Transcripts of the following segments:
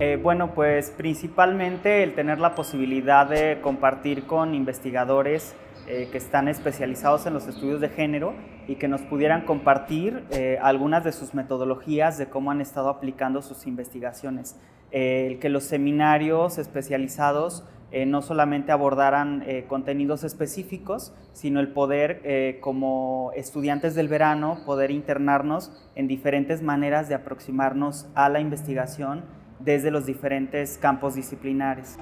Eh, bueno, pues principalmente el tener la posibilidad de compartir con investigadores eh, que están especializados en los estudios de género y que nos pudieran compartir eh, algunas de sus metodologías de cómo han estado aplicando sus investigaciones. el que los seminarios especializados no solamente abordaran contenidos específicos, sino el poder, como estudiantes del verano, poder internarnos en diferentes maneras de aproximarnos a la investigación desde los diferentes campos disciplinares.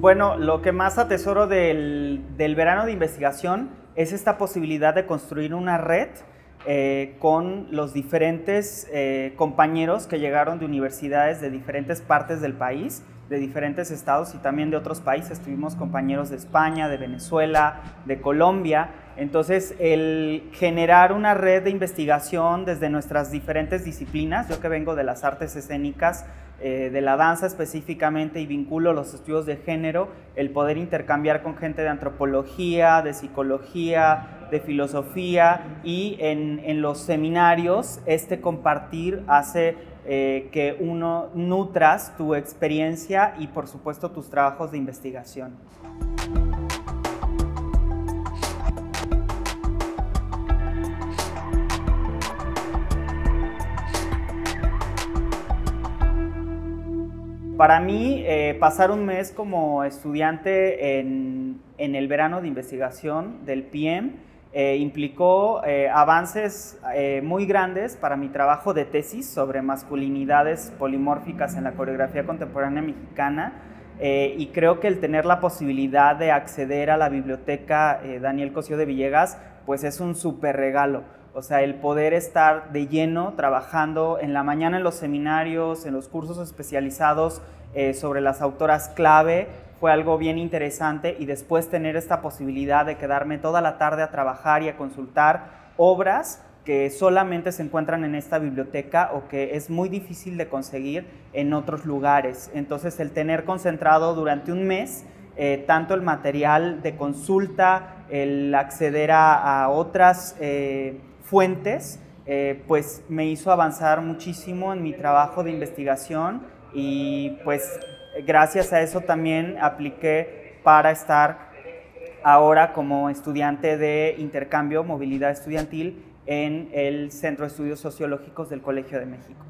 Bueno, lo que más atesoro del, verano de investigación es esta posibilidad de construir una red eh, con los diferentes eh, compañeros que llegaron de universidades de diferentes partes del país de diferentes estados y también de otros países. Tuvimos compañeros de España, de Venezuela, de Colombia. Entonces, el generar una red de investigación desde nuestras diferentes disciplinas, yo que vengo de las artes escénicas, eh, de la danza específicamente y vinculo los estudios de género, el poder intercambiar con gente de antropología, de psicología, de filosofía y en, en los seminarios este compartir hace eh, que uno nutras tu experiencia y por supuesto tus trabajos de investigación. Para mí, eh, pasar un mes como estudiante en, en el verano de investigación del PM eh, implicó eh, avances eh, muy grandes para mi trabajo de tesis sobre masculinidades polimórficas en la coreografía contemporánea mexicana y creo que el tener la posibilidad de acceder a la biblioteca Daniel Cosío de Villegas pues es un súper regalo. O sea, el poder estar de lleno trabajando en la mañana en los seminarios, en los cursos especializados sobre las autoras clave, fue algo bien interesante y después tener esta posibilidad de quedarme toda la tarde a trabajar y a consultar obras que solamente se encuentran en esta biblioteca o que es muy difícil de conseguir en otros lugares. Entonces el tener concentrado durante un mes eh, tanto el material de consulta, el acceder a, otras eh, fuentes, eh, pues me hizo avanzar muchísimo en mi trabajo de investigación y pues gracias a eso también apliqué para estar ahora como estudiante de intercambio, movilidad estudiantil en el Centro de Estudios Sociológicos del Colegio de México.